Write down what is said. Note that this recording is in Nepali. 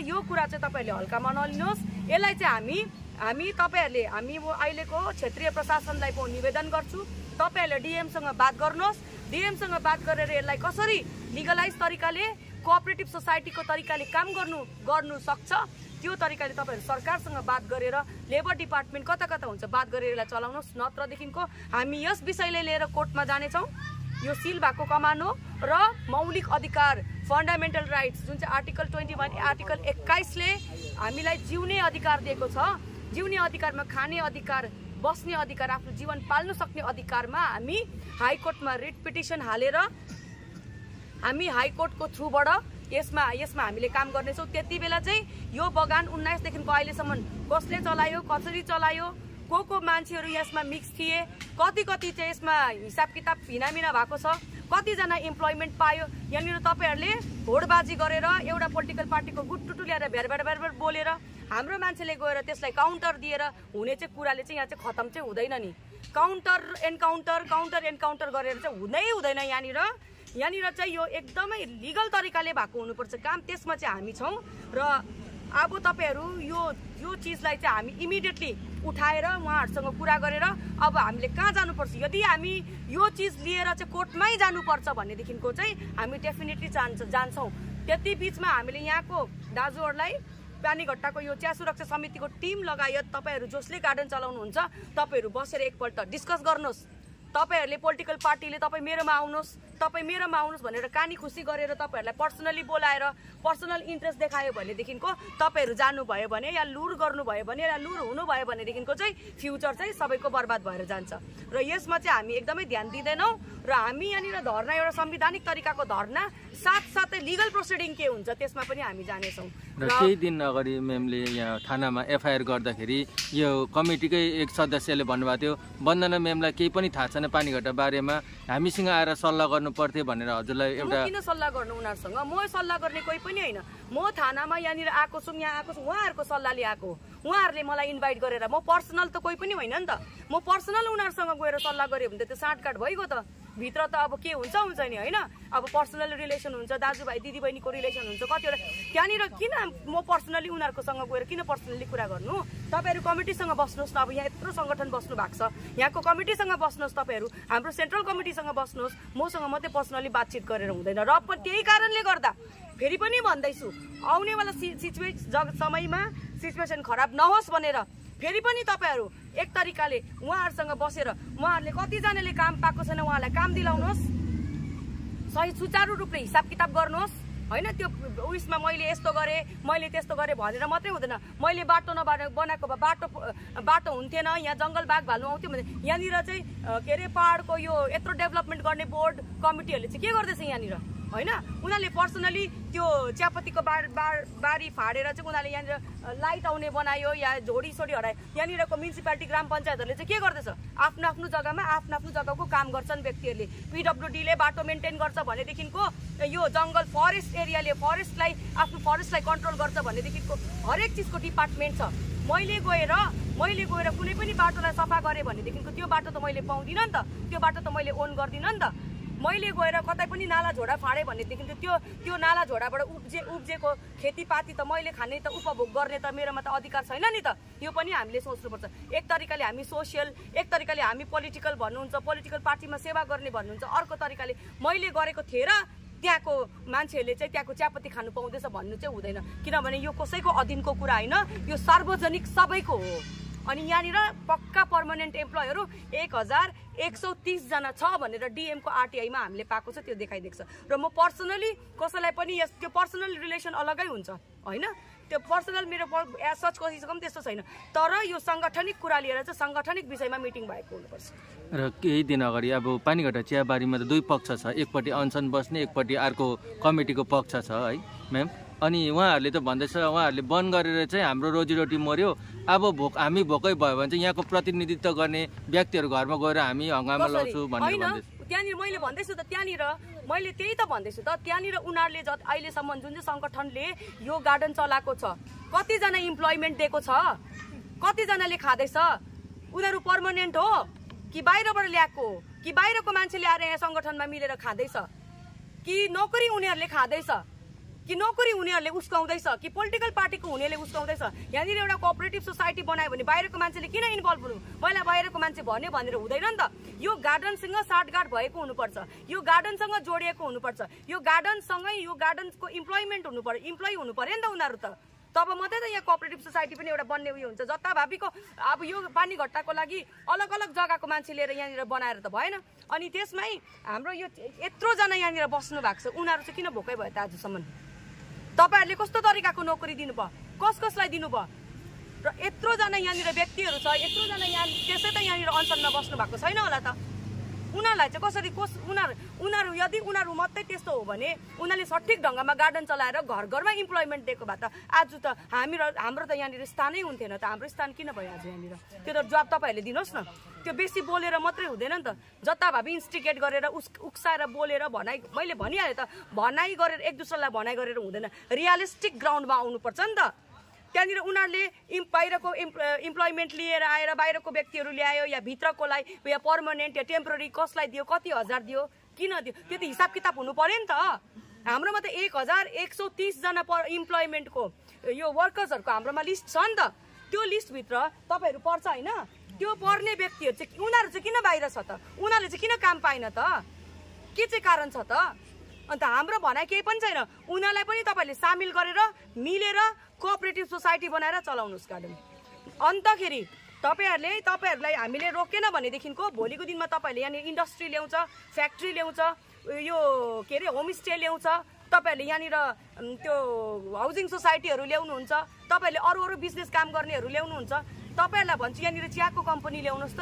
यो कुरा चाहिँ तपाईँहरूले हल्कामा नलिनुहोस् यसलाई चाहिँ हामी हामी तपाईँहरूले हामी अहिलेको क्षेत्रीय प्रशासनलाई म निवेदन गर्छु। तपाईँहरूले डिएमसँग बात गर्नुहोस्। डिएमसँग बात गरेर यसलाई कसरी लिगलाइज तरिकाले कोअपरेटिभ सोसाइटीको तरिकाले काम गर्नु गर्नु सक्छ त्यो तरिकाले तपाईँहरू सरकारसँग बात गरेर लेबर डिपार्टमेन्ट कता कता हुन्छ बात गरेर यसलाई चलाउनुहोस्। नत्रदेखिको हामी यस विषयलाई लिएर कोर्टमा जानेछौँ। यो सिल भएको कमान हो र मौलिक अधिकार फन्डामेन्टल राइट्स जुन चाहिँ आर्टिकल ट्वेन्टी वान आर्टिकल एक्काइसले हामीलाई जिउने अधिकार दिएको छ। जिउने अधिकारमा खाने अधिकार बस्ने अधिकार आफ्नो जीवन पाल्न सक्ने अधिकारमा हामी हाइकोर्टमा रिट पिटिसन हालेर हामी हाइकोर्टको थ्रुबाट यसमा यसमा हामीले काम गर्नेछौँ। त्यति बेला चाहिँ यो बगान उन्नाइसदेखिको अहिलेसम्म कसले चलायो कसरी चलायो को को मान्छेहरू यसमा मिक्स थिए कति कति चाहिँ यसमा हिसाब किताब भिनामिना भएको छ कतिजना इम्प्लोइमेन्ट पायो यहाँनिर तपाईँहरूले होडबाजी गरेर एउटा पोलिटिकल पार्टीको गुटटुटु ल्याएर भेर भेर भेर भेर बोलेर हाम्रो मान्छेले गएर त्यसलाई काउन्टर दिएर हुने चाहिँ कुराले चाहिँ यहाँ चाहिँ खतम चाहिँ हुँदैन नि। काउन्टर एन्काउन्टर काउन्टर एन्काउन्टर गरेर चाहिँ हुँदै हुँदैन यहाँनिर। यहाँनिर चाहिँ यो एकदमै लिगल तरिकाले भएको हुनुपर्छ काम त्यसमा चाहिँ हामी छौँ र अब तपाईँहरू यो यो चिजलाई चाहिँ हामी इमिडिएटली उठाएर उहाँहरूसँग कुरा गरेर अब हामीले कहाँ जानुपर्छ? यदि हामी यो चिज लिएर चाहिँ कोर्टमै जानुपर्छ भनेदेखिको चाहिँ हामी डेफिनेटली जान्छ जान्छौँ। त्यति बिचमा हामीले यहाँको दाजुहरूलाई पानीघट्टाको यो चिया सुरक्षा समितिको टिम लगायत तपाईँहरू जसले गार्डन चलाउनुहुन्छ तपाईँहरू बसेर एकपल्ट डिस्कस गर्नुहोस्। तपाईँहरूले पोलिटिकल पार्टीले तपाईँ मेरोमा आउनुहोस् तपाईँ मेरोमा आउनुहोस् भनेर कानी खुसी गरेर तपाईँहरूलाई पर्सनली बोलाएर पर्सनल इन्ट्रेस्ट देखायो भनेदेखिको तपाईँहरू जानुभयो भने या लुर गर्नुभयो भने या लुर हुनुभयो भनेदेखिको चाहिँ फ्युचर चाहिँ सबैको बर्बाद भएर जान्छ। र यसमा चाहिँ हामी एकदमै ध्यान दिँदैनौँ र हामी यहाँनिर धर्ना एउटा संविधानिक तरिकाको धर्ना साथसाथै लिगल प्रोसिडिङ के हुन्छ त्यसमा पनि हामी जानेछौँ। र केही दिन अगाडि म्यामले यहाँ थानामा एफआइआर गर्दाखेरि यो कमिटीकै एक सदस्यले भन्नुभएको थियो वन्दना म्यामलाई केही पनि थाहा छैन पानीघट्टा बारेमा हामीसँग आएर सल्लाह गर्नु पर्थ्यो भनेर हजुरलाई एउटा किन सल्लाह गर्नु उनीहरूसँग? म सल्लाह गर्ने कोही पनि होइन। म थानामा यहाँनिर आएको छु यहाँ आएको छु उहाँहरूको सल्लाहले आएको उहाँहरूले मलाई इन्भाइट गरेर म पर्सनल त कोही पनि होइन नि त। म पर्सनल उनीहरूसँग गएर सल्लाह गरेँ भने त त्यो साँठगाँठ भइगयो त। भित्र त अब के हुन्छ हुन्छ नि होइन? अब पर्सनल रिलेसन हुन्छ दाजुभाइ दिदीबहिनीको रिलेसन हुन्छ कतिवटा। त्यहाँनिर किन म पर्सनली उनीहरूकोसँग गएर किन पर्सनली कुरा गर्नु? तपाईँहरू कमिटीसँग बस्नुहोस् न अब यहाँ यत्रो सङ्गठन बस्नु भएको छ। यहाँको कमिटीसँग बस्नुहोस् तपाईँहरू। हाम्रो सेन्ट्रल कमिटीसँग बस्नुहोस्। मसँग मात्रै पर्सनली बातचित गरेर हुँदैन। र त्यही कारणले गर्दा फेरि पनि भन्दैछु आउनेवाला सि जग समयमा सिचुएसन खराब नहोस् भनेर फेरि पनि तपाईँहरू एक तरिकाले उहाँहरूसँग बसेर उहाँहरूले कतिजनाले काम पाएको छैन उहाँलाई काम दिलाउनुहोस्। सही सुचारू रूपले हिसाब किताब गर्नुहोस्। होइन त्यो उयसमा मैले यस्तो गरेँ मैले त्यस्तो गरेँ भनेर मात्रै हुँदैन। मैले बाटो नबना बनाएको भए बाटो बाटो हुन्थेन यहाँ जङ्गल बाघ भालु आउँथ्यो भने यहाँनिर चाहिँ के अरे पाहाडको यो यत्रो डेभलपमेन्ट गर्ने बोर्ड कमिटीहरूले चाहिँ के गर्दैछ यहाँनिर? होइन? उनीहरूले पर्सनली त्यो चियापत्तीको बार बार बारी फाडेर चाहिँ उनीहरूले यहाँनिर लाइट आउने बनायो या झोडी सोडी हरायो। यहाँनिरको म्युनिसिपालिटी ग्राम पञ्चायतहरूले चाहिँ के गर्दैछ? आफ्नो आफ्नो जग्गामा आफ्नो आफ्नो जग्गाको काम गर्छन् व्यक्तिहरूले। पिडब्लुडीले बाटो मेन्टेन गर्छ भनेदेखिको यो जङ्गल फरेस्ट एरियाले फरेस्टलाई आफ्नो फरेस्टलाई कन्ट्रोल गर्छ भनेदेखिको हरेक चिजको डिपार्टमेन्ट छ। मैले गएर मैले गएर कुनै पनि बाटोलाई सफा गरेँ भनेदेखिको त्यो बाटो त मैले पाउँदिनँ नि त। त्यो बाटो त मैले ओन गर्दिनँ नि त। मैले गएर कतै पनि नाला झोडा फाडेँ भनेदेखि त त्यो त्यो नाला झोडाबाट उब्जे उब्जेको खेतीपाती त मैले खाने त उपभोग गर्ने त मेरोमा त अधिकार छैन नि त। यो पनि हामीले सोच्नुपर्छ। एक तरिकाले हामी सोसियल एक तरिकाले हामी पोलिटिकल भन्नुहुन्छ पोलिटिकल पार्टीमा सेवा गर्ने भन्नुहुन्छ अर्को तरिकाले मैले गरेको थिएँ र त्यहाँको मान्छेहरूले चाहिँ त्यहाँको चियापत्ती खानु पाउँदैछ भन्नु चाहिँ हुँदैन। किनभने यो कसैको अधीनको कुरा होइन यो सार्वजनिक सबैको हो। अनि यहाँनिर पक्का पर्मानेन्ट एम्प्लोयहरू एक हजार एक सौ तिसजना छ भनेर डिएमको आरटिआईमा हामीले पाएको छ त्यो देखाइदिएको छ। र म पर्सनली कसैलाई पनि यस त्यो पर्सनल रिलेसन अलगै हुन्छ होइन? त्यो पर्सनल मेरो एज सच कसैसँग पनि त्यस्तो छैन। तर यो साङ्गठनिक कुरा लिएर चाहिँ साङ्गठनिक विषयमा मिटिङ भएको हुनुपर्छ। र केही दिन अगाडि अब पानीघट्टा चियाबारीमा त दुई पक्ष छ। एकपट्टि अनसन बस्ने एकपट्टि अर्को कमिटीको पक्ष छ है म्याम? अनि उहाँहरूले त भन्दैछ उहाँहरूले बन्द गरेर चाहिँ हाम्रो रोजीरोटी मऱ्यो। अब भोक हामी भोकै भयो भने चाहिँ यहाँको प्रतिनिधित्व गर्ने व्यक्तिहरू घरमा गएर हामी हङ्गामा? लाउँछु भनेर त्यहाँनिर मैले भन्दैछु त त्यहाँनिर मैले त्यही त भन्दैछु त त्यहाँनिर उनीहरूले जति अहिलेसम्म जुन चाहिँ सङ्गठनले यो गार्डन चलाएको छ कतिजना इम्प्लोइमेन्ट दिएको छ? कतिजनाले खाँदैछ? उनीहरू पर्मानेन्ट हो कि बाहिरबाट ल्याएको? हो कि बाहिरको मान्छेले आएर यहाँ सङ्गठनमा मिलेर खाँदैछ? कि नोकरी उनीहरूले खाँदैछ? कि नोकरी हुनेहरूले उस्काउँदैछ कि पोलिटिकल पार्टीको हुनेले उस्काउँदैछ। यहाँनिर एउटा कोअपरेटिभ सोसाइटी बनायो भने बाहिरको मान्छेले किन इन्भल्भ हुनु? पहिला बाहिरको मान्छे भन्यो भनेर हुँदैन नि त। यो गार्डनसँग साटगाट भएको हुनुपर्छ। यो गार्डनसँग जोडिएको हुनुपर्छ। यो गार्डनसँगै यो गार्डनको इम्प्लोइमेन्ट हुनु पर्यो इम्प्लोइ हुनु पर्यो नि त उनीहरू त। तब मात्रै त यहाँ कोअपरेटिभ सोसाइटी पनि एउटा बन्ने उयो हुन्छ। जताभावीको अब यो पानी घट्टाको लागि अलग अलग जग्गाको मान्छे लिएर यहाँनिर बनाएर त भएन। अनि त्यसमै हाम्रो यो यत्रोजना यहाँनिर बस्नु भएको छ। उनीहरू चाहिँ किन भोकै भयो त आजसम्म? तपाईँहरूले कस्तो तरिकाको नोकरी दिनुभयो? कस कसलाई दिनुभयो? र यत्रोजना यहाँनिर व्यक्तिहरू छ यत्रोजना यहाँ त्यसै त यहाँनिर अनसनमा बस्नु भएको छैन होला त। उनीहरूलाई चाहिँ कसरी कस उनीहरू उनीहरू यदि उनीहरू मात्रै त्यस्तो हो भने उनीहरूले सठिक ढङ्गमा गार्डन चलाएर घर घरमा इम्प्लोइमेन्ट दिएको भए त आज त हामी हाम्रो त यहाँनिर स्थानै हुन्थेन त। हाम्रो स्थान किन भयो आज यहाँनिर? त्यो त जवाब तपाईँहरूले दिनुहोस् न। त्यो बेसी बोलेर मात्रै हुँदैन नि त। जताभावी इन्स्टिगेट गरेर उस उक्साएर बोलेर भनाइ मैले भनिहालेँ त भनाइ गरेर एक दुसरालाई भनाइ गरेर हुँदैन। रियलिस्टिक ग्राउन्डमा आउनुपर्छ नि त। त्यहाँनिर उनीहरूले इम् बाहिरको इम्प्लोइमेन्ट लिएर आएर बाहिरको व्यक्तिहरू ल्यायो या भित्रकोलाई या पर्मानेन्ट या टेम्पोररी कसलाई दियो कति हजार दियो किन दियो? त्यो त हिसाब किताब हुनु पर्यो नि त। हाम्रोमा त एक हजार एक सौ तिसजना पर इम्प्लोइमेन्टको यो वर्कर्सहरूको हाम्रोमा लिस्ट छ नि त। त्यो लिस्टभित्र तपाईँहरू पर्छ होइन? त्यो पर्ने व्यक्तिहरू चाहिँ उनीहरू चाहिँ किन बाहिर छ त? उनीहरूले चाहिँ किन काम पाएन त? के चाहिँ कारण छ त? अन्त हाम्रो भनाइ केही पनि छैन। उनीहरूलाई पनि तपाईँहरूले सामेल गरेर मिलेर कोअपरेटिभ सोसाइटी बनाएर चलाउनुहोस् गार्डन अन्तखेरि तपाईँहरूले तपाईँहरूलाई हामीले रोकेन भनेदेखिको भोलिको दिनमा तपाईँहरूले यहाँनिर इन्डस्ट्री ल्याउँछ फ्याक्ट्री ल्याउँछ यो के अरे होमस्टे ल्याउँछ तपाईँहरूले यहाँनिर त्यो हाउसिङ सोसाइटीहरू ल्याउनुहुन्छ तपाईँहरूले अरू अरू बिजनेस काम गर्नेहरू ल्याउनुहुन्छ तपाईँहरूलाई भन्छु यहाँनिर चियाको कम्पनी ल्याउनुहोस् त।